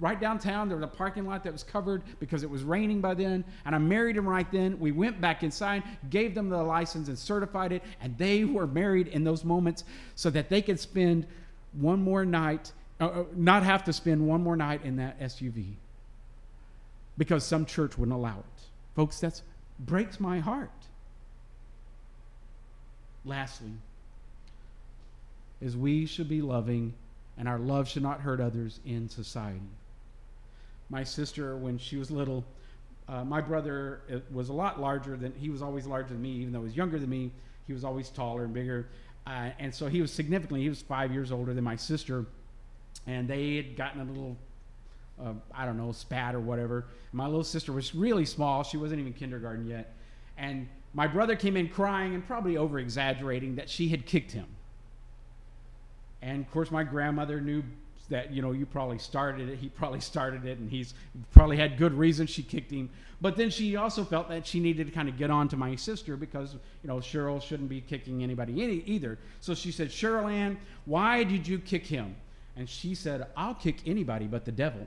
right downtown, there was a parking lot that was covered because it was raining by then. And I married him right then. We went back inside, gave them the license, and certified it. And they were married in those moments so that they could spend one more night, uh, uh not have to spend one more night in that SUV because some church wouldn't allow it. Folks, that breaks my heart. Lastly, is we should be loving and our love should not hurt others in society. My sister, when she was little, uh, my brother uh, was a lot larger than he was always larger than me, even though he was younger than me. He was always taller and bigger, uh, and so he was significantly. He was five years older than my sister, and they had gotten a little, uh, I don't know, spat or whatever. My little sister was really small; she wasn't even kindergarten yet, and my brother came in crying and probably over exaggerating that she had kicked him. And of course, my grandmother knew that you know you probably started it he probably started it and he's probably had good reason she kicked him but then she also felt that she needed to kind of get on to my sister because you know cheryl shouldn't be kicking anybody any, either so she said cheryl ann why did you kick him and she said i'll kick anybody but the devil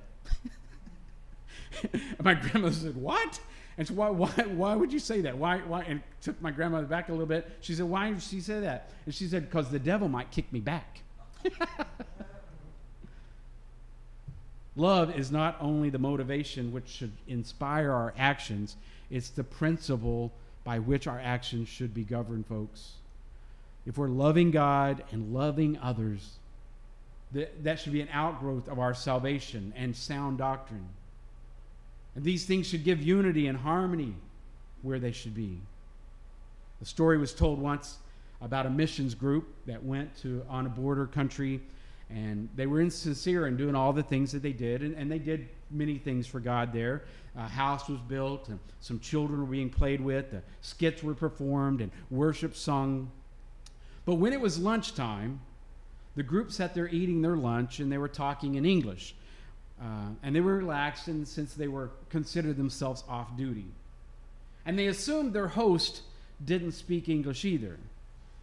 my grandmother said what and so why, why, why would you say that? Why, why? And took my grandmother back a little bit. She said, why did she say that? And she said, because the devil might kick me back. Love is not only the motivation which should inspire our actions, it's the principle by which our actions should be governed, folks. If we're loving God and loving others, that, that should be an outgrowth of our salvation and sound doctrine. And these things should give unity and harmony where they should be. The story was told once about a missions group that went to on a border country and they were insincere in doing all the things that they did and, and they did many things for god there. A house was built and some children were being played with the skits were performed and worship sung. But when it was lunchtime the group sat there eating their lunch and they were talking in english. Uh, and they were relaxed and since they were considered themselves off duty. And they assumed their host didn't speak english either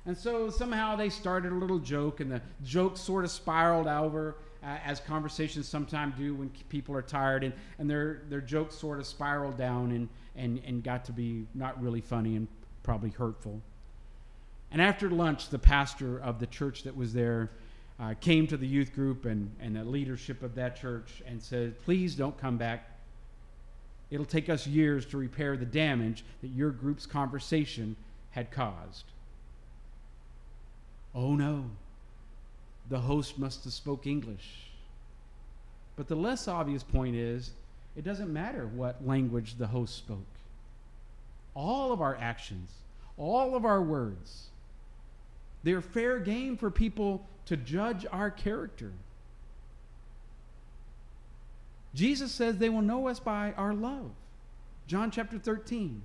and so somehow they started a little joke, and the joke sort of spiraled over uh, as conversations sometimes do when people are tired, and, and their, their jokes sort of spiraled down and, and, and got to be not really funny and probably hurtful. And after lunch, the pastor of the church that was there uh, came to the youth group and, and the leadership of that church and said, Please don't come back. It'll take us years to repair the damage that your group's conversation had caused. Oh no, the host must have spoke English. But the less obvious point is It doesn't matter what language the host spoke. All of our actions, all of our words, they're fair game for people to judge our character. Jesus says they will know us by our love. John chapter 13.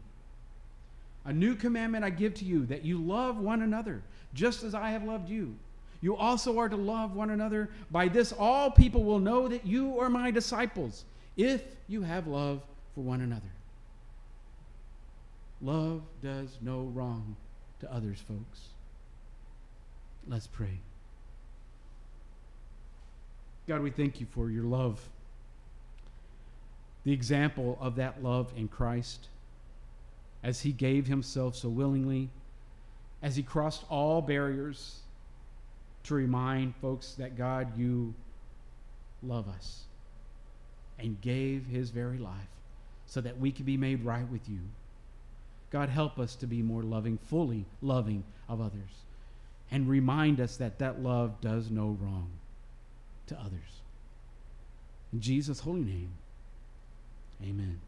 A new commandment I give to you that you love one another, just as I have loved you. You also are to love one another. By this, all people will know that you are my disciples, if you have love for one another. Love does no wrong to others, folks. Let's pray. God, we thank you for your love, the example of that love in Christ as he gave himself so willingly, as he crossed all barriers to remind folks that God, you love us and gave his very life so that we could be made right with you. God, help us to be more loving, fully loving of others, and remind us that that love does no wrong to others. In Jesus' holy name, amen.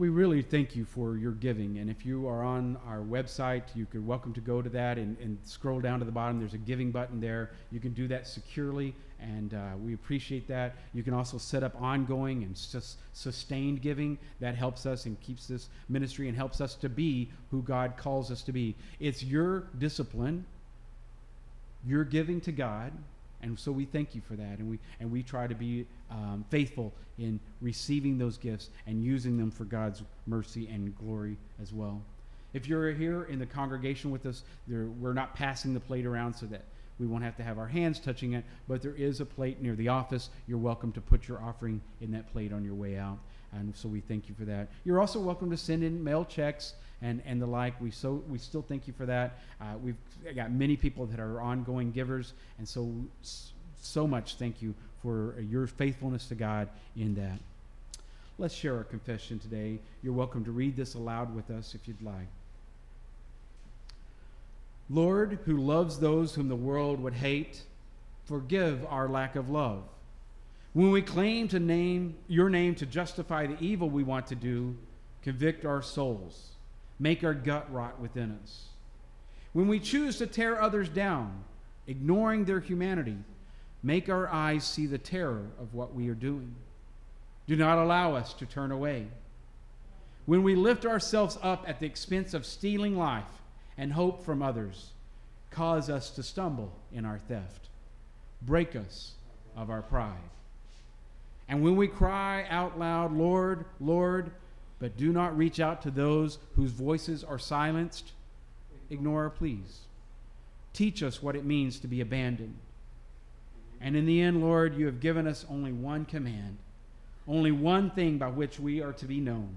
We really thank you for your giving. And if you are on our website, you are welcome to go to that and, and, scroll down to the bottom. There's a giving button there. You can do that securely, and uh, we appreciate that. You can also set up ongoing and sus- sustained giving. That helps us and keeps this ministry and helps us to be who God calls us to be. It's your discipline, your giving to God, and so we thank you for that, and we and we try to be um, faithful in receiving those gifts and using them for God's mercy and glory as well. If you're here in the congregation with us, there, we're not passing the plate around so that we won't have to have our hands touching it, but there is a plate near the office. You're welcome to put your offering in that plate on your way out. And so we thank you for that. You're also welcome to send in mail checks and, and the like. We so we still thank you for that. Uh, we've got many people that are ongoing givers, and so so much thank you for your faithfulness to God in that. Let's share our confession today. You're welcome to read this aloud with us if you'd like. Lord, who loves those whom the world would hate, forgive our lack of love. When we claim to name your name to justify the evil we want to do, convict our souls make our gut rot within us. When we choose to tear others down, ignoring their humanity, make our eyes see the terror of what we are doing. Do not allow us to turn away. When we lift ourselves up at the expense of stealing life and hope from others, cause us to stumble in our theft. Break us of our pride. And when we cry out loud, Lord, Lord, but do not reach out to those whose voices are silenced. Ignore our pleas. Teach us what it means to be abandoned. And in the end, Lord, you have given us only one command, only one thing by which we are to be known.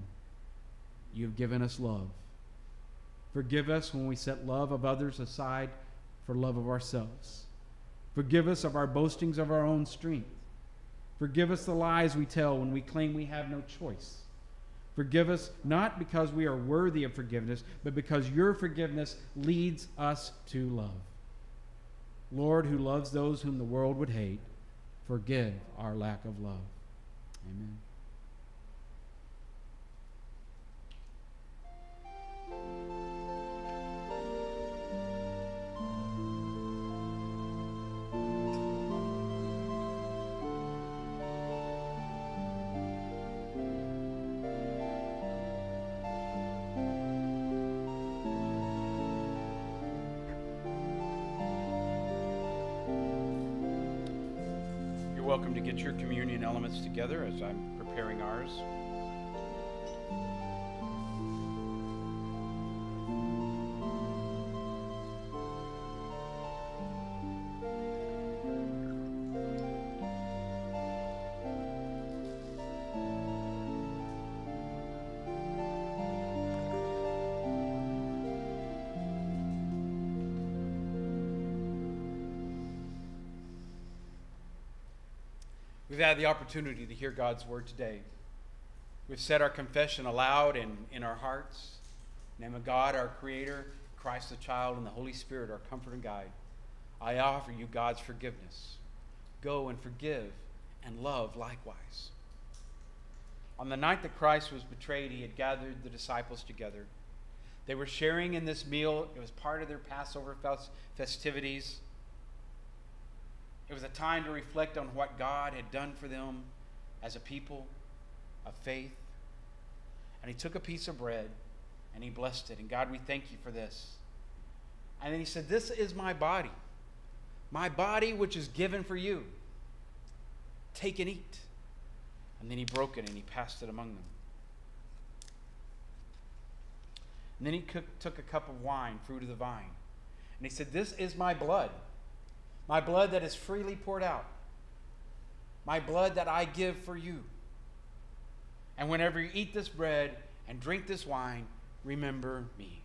You have given us love. Forgive us when we set love of others aside for love of ourselves. Forgive us of our boastings of our own strength. Forgive us the lies we tell when we claim we have no choice. Forgive us not because we are worthy of forgiveness, but because your forgiveness leads us to love. Lord, who loves those whom the world would hate, forgive our lack of love. Amen. Welcome to get your communion elements together as I'm preparing ours. We've had the opportunity to hear God's word today. We've said our confession aloud and in our hearts. name of God, our Creator, Christ the child, and the Holy Spirit, our comfort and guide. I offer you God's forgiveness. go and forgive and love likewise. On the night that Christ was betrayed, he had gathered the disciples together. They were sharing in this meal, it was part of their Passover festivities. It was a time to reflect on what God had done for them as a people of faith. And he took a piece of bread and he blessed it. And God, we thank you for this. And then he said, This is my body, my body which is given for you. Take and eat. And then he broke it and he passed it among them. And then he took a cup of wine, fruit of the vine. And he said, This is my blood, my blood that is freely poured out, my blood that I give for you. And whenever you eat this bread and drink this wine, remember me.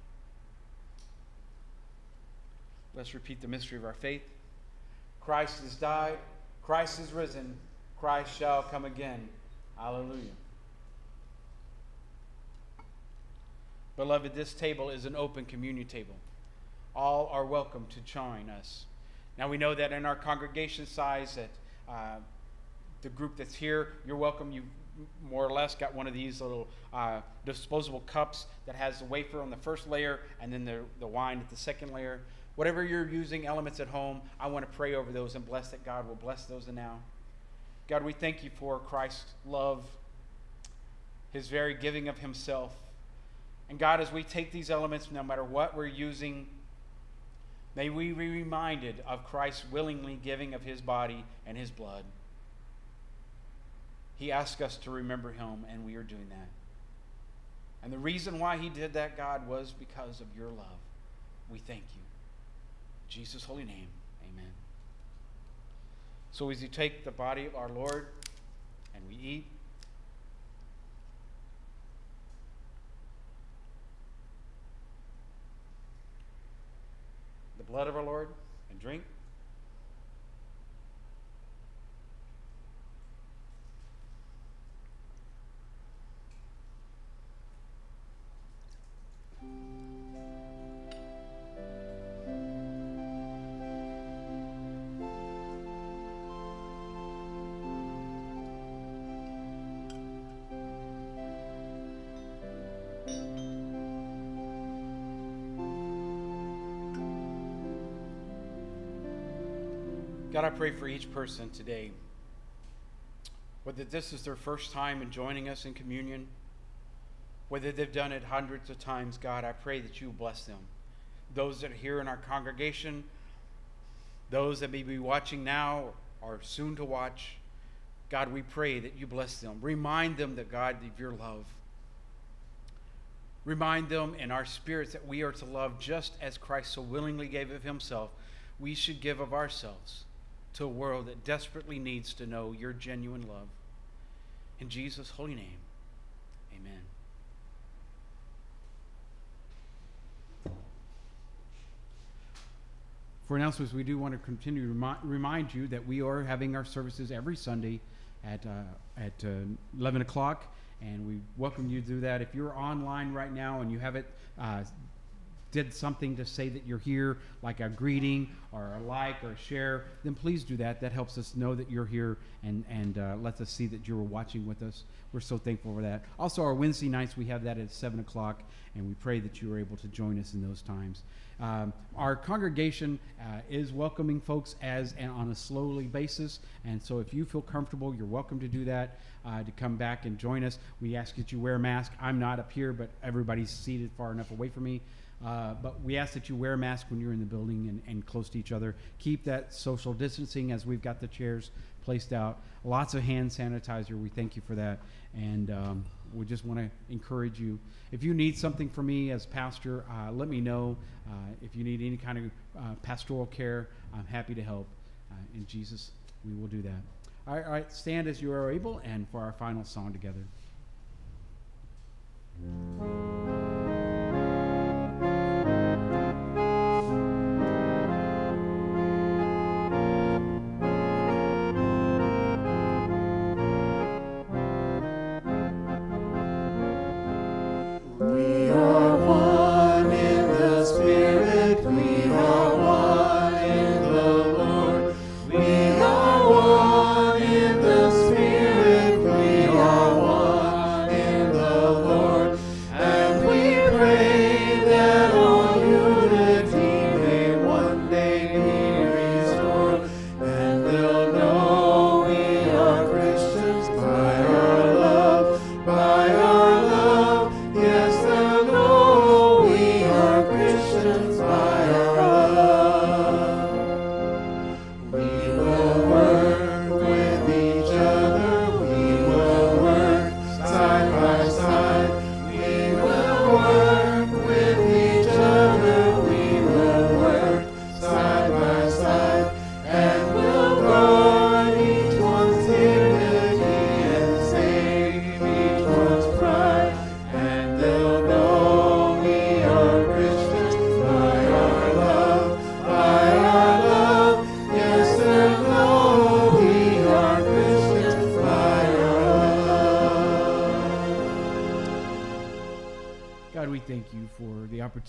Let's repeat the mystery of our faith. Christ has died, Christ is risen, Christ shall come again. Hallelujah. Beloved, this table is an open communion table. All are welcome to join us. Now we know that in our congregation size, that uh, the group that's here, you're welcome. You more or less got one of these little uh, disposable cups that has the wafer on the first layer and then the, the wine at the second layer. Whatever you're using, elements at home, I want to pray over those and bless that God will bless those now. God, we thank you for Christ's love, his very giving of himself. And God, as we take these elements, no matter what we're using, may we be reminded of Christ's willingly giving of his body and his blood. He asked us to remember him, and we are doing that. And the reason why he did that, God, was because of your love. We thank you. In Jesus' holy name. Amen. So as you take the body of our Lord and we eat, blood of our Lord and drink, God, I pray for each person today, whether this is their first time in joining us in communion, whether they've done it hundreds of times, God, I pray that you bless them. Those that are here in our congregation, those that may be watching now or soon to watch, God, we pray that you bless them. Remind them that, God, of your love. Remind them in our spirits that we are to love just as Christ so willingly gave of himself. We should give of ourselves to a world that desperately needs to know your genuine love. In Jesus' holy name, amen. For announcements, we do want to continue to remi- remind you that we are having our services every Sunday at, uh, at uh, 11 o'clock, and we welcome you to do that. If you're online right now and you have it uh, did something to say that you're here, like a greeting or a like or a share, then please do that. That helps us know that you're here and, and uh, lets us see that you were watching with us. We're so thankful for that. Also, our Wednesday nights, we have that at 7 o'clock, and we pray that you are able to join us in those times. Um, our congregation uh, is welcoming folks as and on a slowly basis, and so if you feel comfortable, you're welcome to do that. Uh, to come back and join us, we ask that you wear a mask. I'm not up here, but everybody's seated far enough away from me. Uh, but we ask that you wear a mask when you're in the building and, and close to each other. Keep that social distancing as we've got the chairs placed out. Lots of hand sanitizer. We thank you for that. And um, we just want to encourage you. If you need something from me as pastor, uh, let me know. Uh, if you need any kind of uh, pastoral care, I'm happy to help. Uh, in Jesus, we will do that. All right, all right, stand as you are able and for our final song together.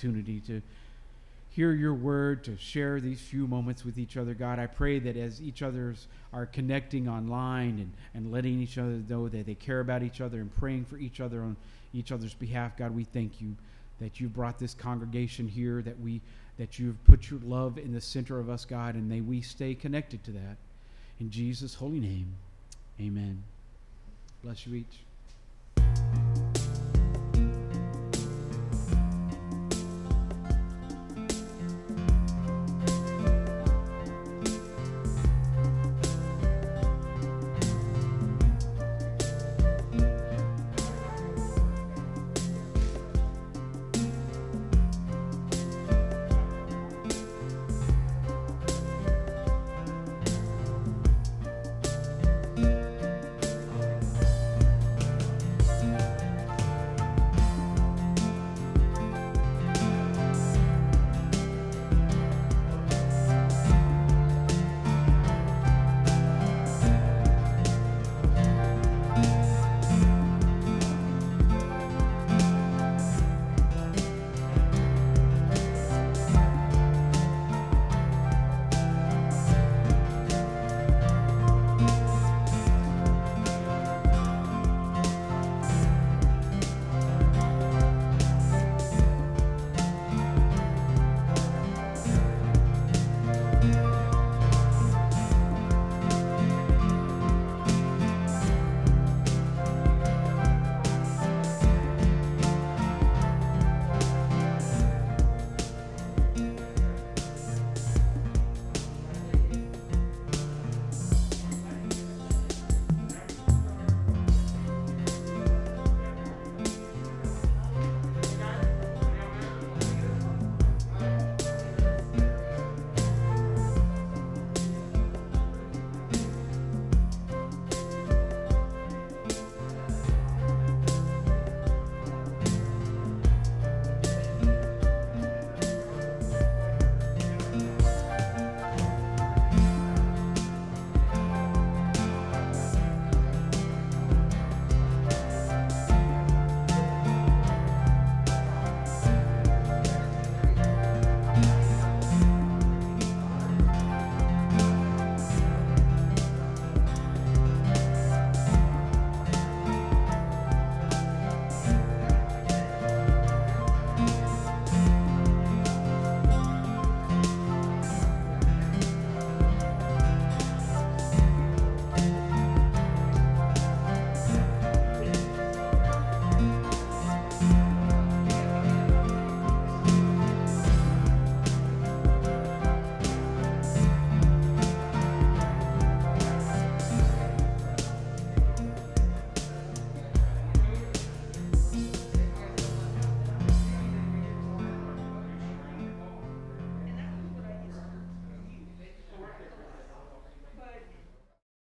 Opportunity to hear your word, to share these few moments with each other, God. I pray that as each others are connecting online and, and letting each other know that they care about each other and praying for each other on each other's behalf, God, we thank you that you've brought this congregation here, that we that you've put your love in the center of us, God, and may we stay connected to that. In Jesus' holy name, amen. Bless you each.